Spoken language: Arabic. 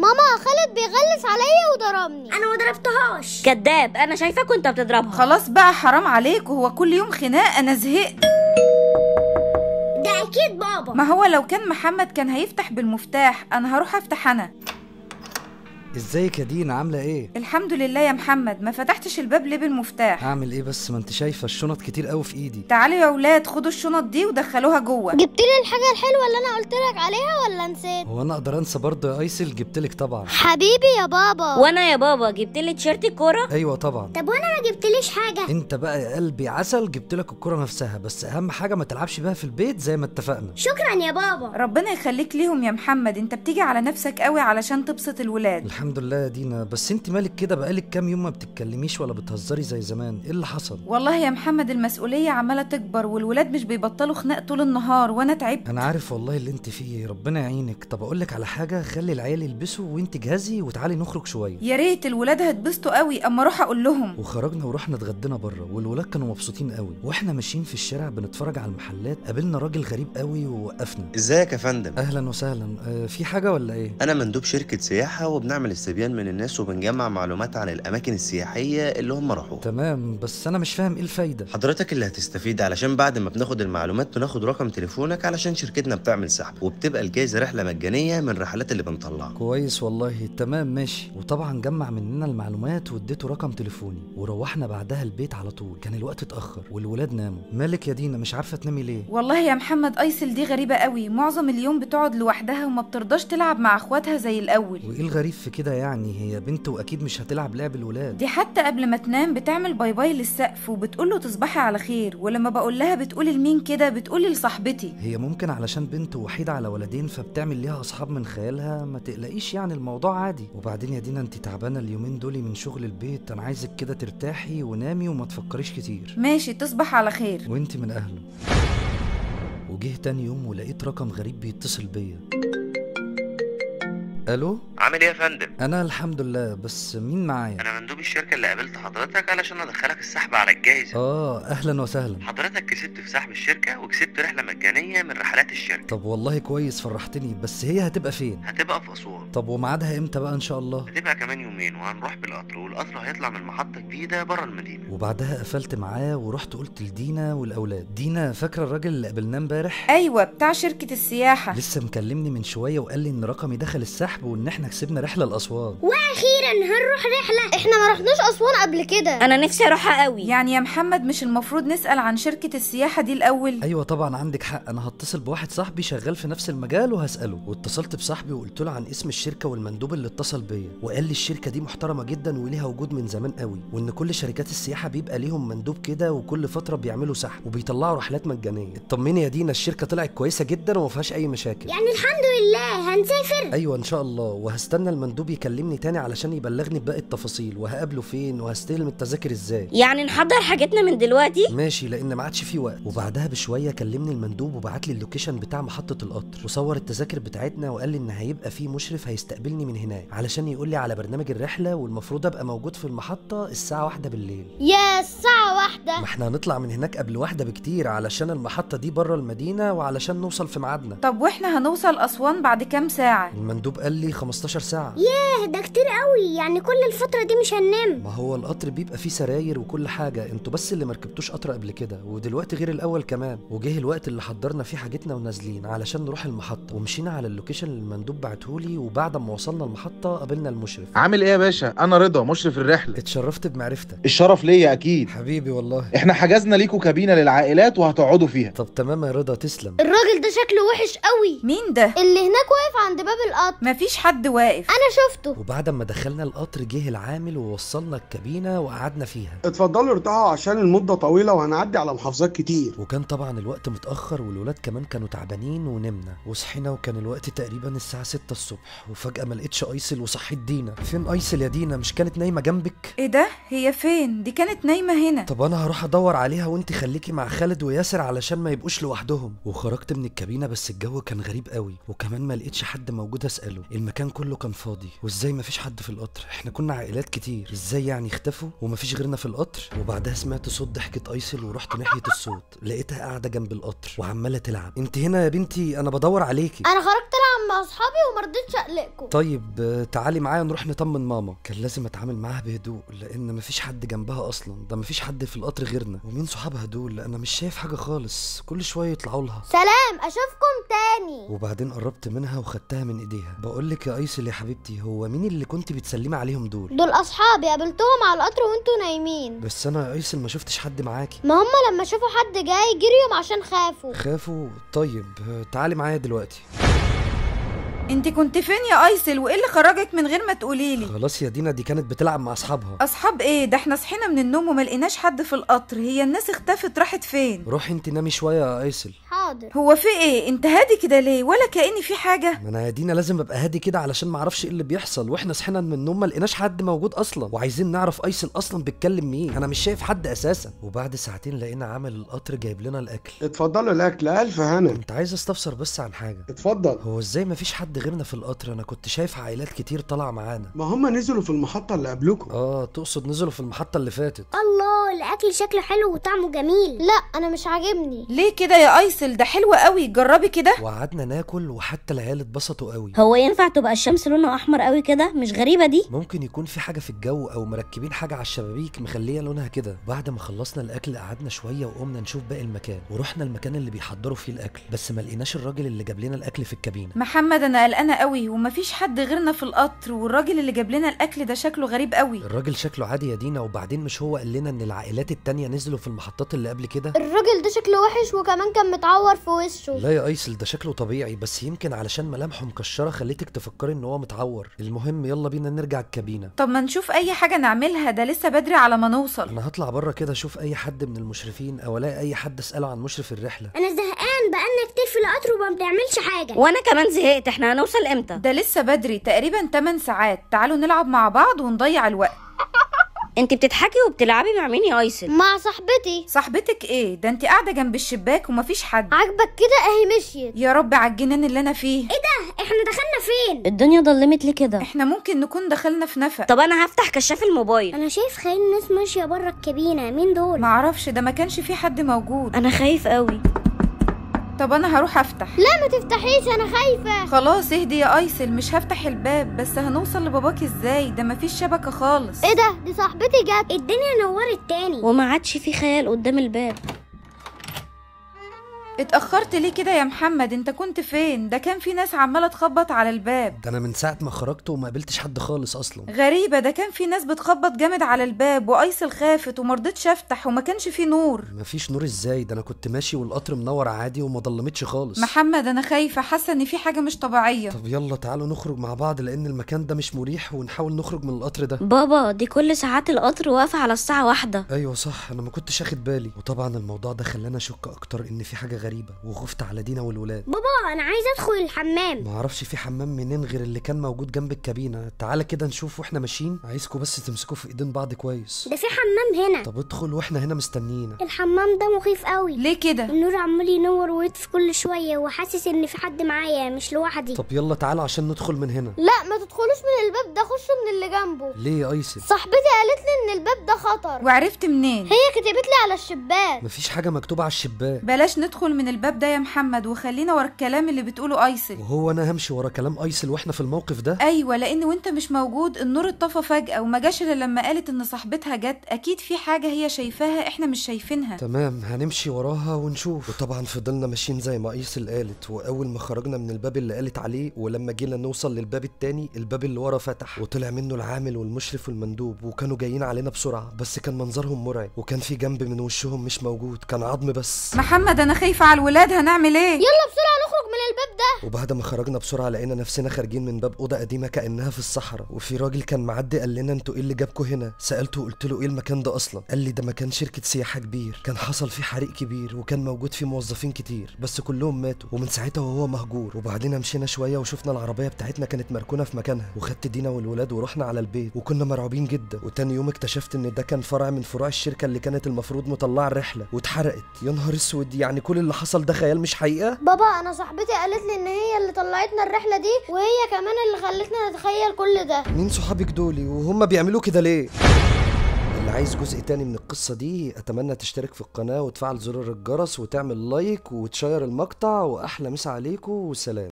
ماما خالد بيغلس عليا وضربني. أنا ما ضربتهاش. كداب أنا شايفاك وأنت بتضربها. خلاص بقى حرام عليك وهو كل يوم خناق أنا زهقت. ده أكيد بابا. ما هو لو كان محمد كان هيفتح بالمفتاح أنا هروح أفتح أنا. إزيك يا دينا؟ عاملة إيه؟ الحمد لله يا محمد. ما فتحتش الباب ليه بالمفتاح؟ هعمل إيه بس؟ ما أنت شايفة الشنط كتير قوي في إيدي. تعالوا يا ولاد خدوا الشنط دي ودخلوها جوه. جبت لي الحاجة الحلوة اللي أنا قلت لك عليها ولا نسيت؟ هو أنا أقدر أنسى برضه يا أيسل؟ جبتلك طبعا. حبيبي يا بابا. وأنا يا بابا جبت لي تيشيرت الكورة؟ أيوه طبعا. طب وأنا ما جبتليش حاجة. أنت بقى يا قلبي عسل جبتلك الكره نفسها بس أهم حاجة ما تلعبش بيها في البيت زي ما اتفقنا. شكرا يا بابا. ربنا يخليك ليهم يا محمد. أنت بتيجي على نفسك قوي علشان تبسط الولاد. الحمد لله يا دينا. بس انت مالك كده؟ بقالك كام يوم ما بتتكلميش ولا بتهزري زي زمان. إيه اللي حصل؟ والله يا محمد المسؤولية عمالة تكبر والولاد مش بيبطلوا خناق طول النهار وأنا تعبت. أنا عارف والله اللي انت فيه. ربنا يعينك. طب أقول لك على حاجة. خلي العيال يلبسوا وانت جهزي وتعالي نخرج شوية. يا ريت الولاد هتبسطوا قوي. أما أروح أقول لهم. وخرجنا ورحنا اتغدينا بره والولاد كانوا مبسوطين قوي. وإحنا ماشيين في الشارع بنتفرج على المحلات. قابلنا راجل غريب قوي ووقفنا. إزيك يا فندم؟ أهلا وسهلا. آه في حاجة ولا إيه؟ أنا مندوب شركة سياحة وبنعمل استبيان من الناس وبنجمع معلومات عن الأماكن السياحية اللي هم راحوها تمام بس أنا مش فاهم إيه الفايدة. حضرتك اللي هتستفيد علشان بعد ما بناخد المعلومات بناخد رقم تليفونك علشان شركتنا بتعمل سحب وبتبقى الجايزة رحلة مجانية من الرحلات اللي بنطلعها. كويس والله تمام ماشي. وطبعا جمع مننا المعلومات واديته رقم تليفوني وروحنا بعدها البيت على طول. كان الوقت اتأخر والولاد ناموا. مالك يا دينا مش عارفة تنامي ليه؟ والله يا محمد أيسل دي غريبة قوي. معظم اليوم بتقعد لوحدها وما بترضاش تلعب مع أخواتها زي الأول. وإيه الغريب في كده؟ يعني هي بنت واكيد مش هتلعب لعب الولاد. دي حتى قبل ما تنام بتعمل bye bye للسقف وبتقول له تصبحي على خير ولما بقول لها بتقول لمين كده؟ بتقول لصاحبتي. هي ممكن علشان بنت وحيدة على ولدين فبتعمل ليها أصحاب من خيالها ما تقلقيش يعني الموضوع عادي. وبعدين يا دينا انت تعبانة اليومين دول من شغل البيت أنا عايزك كده ترتاحي ونامي وما تفكريش كتير. ماشي تصبح على خير. وانت من أهله. وجه تاني يوم ولقيت رقم غريب بيتصل بيا. ألو؟ عامل إيه يا فندم؟ أنا الحمد لله بس مين معايا؟ أنا مندوب الشركة اللي قابلت حضرتك علشان أدخلك السحب على الجايزه آه أهلا وسهلا. حضرتك كسبت في سحب الشركة وكسبت رحلة مجانية من رحلات الشركة. طب والله كويس فرحتني بس هي هتبقى فين؟ هتبقى في أسوان. طب وميعادها إمتى بقى إن شاء الله؟ هتبقى كمان يومين وهنروح بالقطر والقطر هيطلع من محطة جديدة بره المدينة. وبعدها قفلت معاه ورحت قلت لدينا والأولاد. دينا فاكرة الراجل اللي قابلناه امبارح؟ أيوه بتاع شركة السياحة. لسه مكلمني من شوية وقال لي إن رقمي دخل السحب. وإن إحنا كسبنا رحلة لأسوان. وأخيرا هنروح رحلة. إحنا ما رحناش أسوان قبل كده. أنا نفسي أروحها قوي. يعني يا محمد مش المفروض نسأل عن شركة السياحة دي الأول؟ أيوه طبعا عندك حق. أنا هتصل بواحد صاحبي شغال في نفس المجال وهسأله. واتصلت بصاحبي وقلت له عن اسم الشركة والمندوب اللي اتصل بيا. وقال لي الشركة دي محترمة جدا وليها وجود من زمان قوي. وإن كل شركات السياحة بيبقى ليهم مندوب كده وكل فترة بيعملوا سحب وبيطلعوا رحلات مجانية. اطمني يا دينا الشركة طلعت كويسة جدا وما فيهاش أي مشاكل. يعني الحمد لله هنسافر. أيوه إن شاء الله. وهستنى المندوب يكلمني تاني علشان يبلغني بباقي التفاصيل. وهقابله فين؟ وهستلم التذاكر إزاي؟ يعني نحضر حاجتنا من دلوقتي؟ ماشي لأن ما عادش في وقت. وبعدها بشوية كلمني المندوب وبعت لي اللوكيشن بتاع محطة القطر. وصور التذاكر بتاعتنا وقال لي إن هيبقى في مشرف هيستقبلني من هناك علشان يقول لي على برنامج الرحلة والمفروض أبقى موجود في المحطة الساعة واحدة بالليل. يا الساعة واحدة. ما إحنا هنطلع من هناك قبل واحدة بكتير علشان المحطة دي بره المدينة وعلشان نوصل في ميعادنا. طب وإحنا هنوصل أسوان بعد كام ساعة؟ المندوب قال لي 15 ساعة. إيه ده كتير قوي. يعني كل الفترة دي مش هننام. ما هو القطر بيبقى فيه سراير وكل حاجة. أنتوا بس اللي مركبتوش قطر قبل كده ودلوقتي غير الأول كمان. وجه الوقت اللي حضرنا فيه حاجتنا ونازلين علشان نروح المحطة. ومشينا على ال location اللي المندوب بعتهولي وبعد ما وصلنا المحطة قابلنا المشرف. عامل إيه يا باشا؟ أنا رضا مشرف الرحلة. اتشرفت بمعرفتك. الشرف ليا أكيد. حبيبي والله. إحنا حجزنا ليكوا كابينة للعائلات وهتقعدوا فيها. طب تمام يا رضا تسلم. الراجل ده شكله وحش قوي. مين ده؟ اللي هناك واقف عند باب القطر. مفيش حد واقف. أنا شفته. وبعد ما دخلنا القطر جه العامل ووصلنا الكابينة وقعدنا فيها. اتفضلوا ارتاحوا عشان المدة طويلة وهنعدي على محافظات كتير. وكان طبعا الوقت متأخر والولاد كمان كانوا تعبانين ونمنا. وصحينا وكان الوقت تقريبا الساعة 6 الصبح. وفجأة ما لقيتش أيسل وصحيت دينا. فين أيسل يا دينا؟ مش كانت نايمة جنبك؟ إيه ده؟ هي فين؟ دي كانت نايمة هنا. طب أنا هروح أدور عليها وانت خليكي مع خالد وياسر علشان ما يبقوش لوحدهم. وخرجت من الكابينة بس الجو كان غريب قوي وكمان ما لقيتش حد موجود أسأله. المكان كله كان فاضي وإزاي ما فيش حد في القطر؟ إحنا كنا عائلات كتير. إزاي يعني اختفوا؟ وما فيش غيرنا في القطر؟ وبعدها سمعت صوت ضحكه أيسل ورحت ناحية الصوت. لقيتها قاعدة جنب القطر وعمالة تلعب. انت هنا يا بنتي أنا بدور عليكي أنا خرجت ألعب مع أصحابي وما رضيتش أقلقكم. طيب تعالي معايا نروح نطمن ماما. كان لازم أتعامل معاها بهدوء لأن مفيش حد جنبها أصلا. ده مفيش حد في القطر غيرنا. ومين صحابها دول؟ أنا مش شايف حاجة خالص. كل شوية يطلعوا لها. سلام أشوفكم تاني. وبعدين قربت منها وخدتها من إيديها. بقول لك يا أيسل يا حبيبتي هو مين اللي كنت بتسلمي عليهم دول؟ دول أصحابي قابلتهم على القطر وأنتوا نايمين. بس أنا يا أيسل ما شفتش حد معاكي. ما هم لما شافوا حد جاي جريوا عشان خافوا. خافوا؟ طيب تعالي معايا دلوقتي. انت كنت فين يا ايسل؟ وايه اللي خرجك من غير ما تقوليلي خلاص يا دينا دي كانت بتلعب مع أصحابها. أصحاب إيه؟ ده إحنا صحينا من النوم وما لقيناش حد في القطر. هي الناس اختفت راحت فين؟ روحي انت نامي شوية يا ايسل. حاضر. هو في إيه؟ أنت هادي كده ليه؟ ولا كأني في حاجة. ما أنا يا دينا لازم أبقى هادي كده علشان ما أعرفش إيه اللي بيحصل وإحنا صحينا من النوم ما لقيناش حد موجود أصلا. وعايزين نعرف ايسل أصلا بيتكلم مين. أنا مش شايف حد أساسا. وبعد ساعتين لقينا عامل القطر جايب لنا الأكل. اتفضلوا الأكل ألف هنا. كنت عايز أستفسر بس عن حاجة. اتفضل. هو إزاي مفيش حد غيرنا في القطر؟ أنا كنت شايف عائلات كتير طالعة معانا. ما هم نزلوا في المحطة اللي قبلكم. آه تقصد نزلوا في المحطة اللي فاتت. الله الأكل شكله حلو وطعمه جميل. لا أنا مش عاجبني. ليه كده يا أيسل؟ ده حلو قوي جربي كده. وقعدنا ناكل وحتى العيال اتبسطوا قوي. هو ينفع تبقى الشمس لونها أحمر قوي كده؟ مش غريبة دي؟ ممكن يكون في حاجة في الجو أو مركبين حاجة على الشبابيك مخلية لونها كده. بعد ما خلصنا الأكل قعدنا شوية وقمنا نشوف باقي المكان. ورحنا المكان اللي بيحضروا فيه الأكل. بس ما لقيناش الراجل اللي جاب لنا الأكل في الكابينة. محمد أنا قلقانة قوي ومفيش حد غيرنا في القطر والراجل اللي جاب لنا الأكل ده شكله غريب قوي. الراجل شكله عادي يا دينا وبعدين مش هو قال لنا إن العائلات التانية نزلوا في المحطات اللي قبل كده؟ الراجل ده شكله وحش وكمان كان متعور. في وشه. لا يا أيسل ده شكله طبيعي بس يمكن علشان ملامحه مكشرة خليتك تفكري إن هو متعور. المهم يلا بينا نرجع الكابينة. طب ما نشوف أي حاجة نعملها ده لسه بدري على ما نوصل. أنا هطلع بره كده أشوف أي حد من المشرفين أو ألاقي أي حد أسأله عن مشرف الرحلة. أنا زهقان بقالنا كتير في القطر وما بنعملش حاجة. وأنا كمان زهقت إحنا هنوصل إمتى؟ ده لسه بدري تقريبا 8 ساعات. تعالوا نلعب مع بعض ونضيع الوقت. انت بتضحكي وبتلعبي مع مين يا ايسل؟ مع صاحبتي. صاحبتك إيه؟ ده انت قاعدة جنب الشباك ومفيش حد. عاجبك كده اهي مشيت. يا رب على الجنان اللي أنا فيه. إحنا دخلنا فين؟ الدنيا ضلمت ليه كده؟ إحنا ممكن نكون دخلنا في نفق. طب أنا هفتح كشاف الموبايل. أنا شايف خيال ناس ماشية بره الكابينة. مين دول؟ معرفش ده ما كانش في حد موجود. أنا خايف قوي. طب أنا هروح أفتح. لا ما تفتحيش أنا خايفة. خلاص اهدي يا أيسل مش هفتح الباب بس هنوصل لباباك إزاي؟ ده مفيش شبكة خالص. إيه ده؟ دي صاحبتي جت. الدنيا نورت تاني. وما عادش في خيال قدام الباب. اتأخرت ليه كده يا محمد؟ انت كنت فين؟ ده كان في ناس عمالة تخبط على الباب. ده أنا من ساعة ما خرجت وما قابلتش حد خالص أصلا. غريبة ده كان في ناس بتخبط جامد على الباب وايسل خافت ومرضتش أفتح وما كانش في نور. مفيش نور إزاي؟ ده أنا كنت ماشي والقطر منور عادي وما ضلمتش خالص. محمد أنا خايفة حاسة إن في حاجة مش طبيعية. طب يلا تعالوا نخرج مع بعض لأن المكان ده مش مريح ونحاول نخرج من القطر ده. بابا دي كل ساعات القطر واقفة على الساعة واحدة. أيوه صح أنا ما كنتش أخد بالي. وطبعا الموضوع ده خلاني اشك أكتر إن في حاجة غريبة وخفت على دينا والولاد. بابا أنا عايزه أدخل الحمام. ما أعرفش في حمام منين غير اللي كان موجود جنب الكابينة. تعالى كده نشوف وإحنا ماشيين. عايزكم بس تمسكوا في إيدين بعض كويس. ده في حمام هنا. طب ادخل وإحنا هنا مستنيين الحمام ده مخيف قوي. ليه كده؟ النور عمال ينور ويطفي كل شوية وحاسس إن في حد معايا مش لوحدي. طب يلا تعالوا عشان ندخل من هنا. لا ما تدخلوش من الباب ده خشوا من اللي جنبه. ليه يا ايسل صاحبتي قالت لي إن الباب ده خطر. وعرفت منين؟ هي كتبت لي على الشباك. مفيش حاجة مكتوبة على الشباك. بلاش ندخل من الباب ده يا محمد وخلينا ورا الكلام اللي بتقوله أيسل. وهو أنا همشي ورا كلام أيسل وإحنا في الموقف ده؟ أيوه لأن وأنت مش موجود النور اتطفى فجأة وما جاش إلا لما قالت إن صاحبتها جت. أكيد في حاجة هي شايفاها إحنا مش شايفينها. تمام هنمشي وراها ونشوف. وطبعا فضلنا ماشيين زي ما أيسل قالت وأول ما خرجنا من الباب اللي قالت عليه ولما جينا نوصل للباب التاني الباب اللي ورا فتح. وطلع منه العامل والمشرف والمندوب وكانوا جايين علينا بسرعة بس كان منظرهم مرعب وكان في جنب من وشهم مش موجود كان عظم بس. محمد أنا خايفة على الولاد هنعمل إيه؟ يلا بسرعة. الباب ده. وبعد ما خرجنا بسرعة لقينا نفسنا خارجين من باب أوضة قديمة كأنها في الصحراء. وفي راجل كان معدي قال لنا أنتوا إيه اللي جابكوا هنا؟ سألته وقلت له إيه المكان ده أصلا؟ قال لي ده مكان شركة سياحة كبير. كان حصل فيه حريق كبير وكان موجود فيه موظفين كتير بس كلهم ماتوا. ومن ساعتها وهو مهجور وبعدين مشينا شوية وشفنا العربية بتاعتنا كانت مركونة في مكانها. وخدت دينا والولاد ورحنا على البيت وكنا مرعوبين جدا. وتاني يوم اكتشفت إن ده كان فرع من فروع الشركة اللي كانت المفروض مطلعة الرحلة. واتحرقت. يا نهار أسود يعني كل اللي حصل ده خيال مش حقيقة؟ بابا أنا صاحبتي قالت لي إن هي اللي طلعتنا الرحلة دي وهي كمان اللي خلتنا نتخيل كل ده. مين صحابك دولي وهم بيعملوا كده ليه؟ اللي عايز جزء تاني من القصة دي أتمنى تشترك في القناة وتفعل زرار الجرس وتعمل لايك وتشير المقطع وأحلى مسا عليكم وسلام.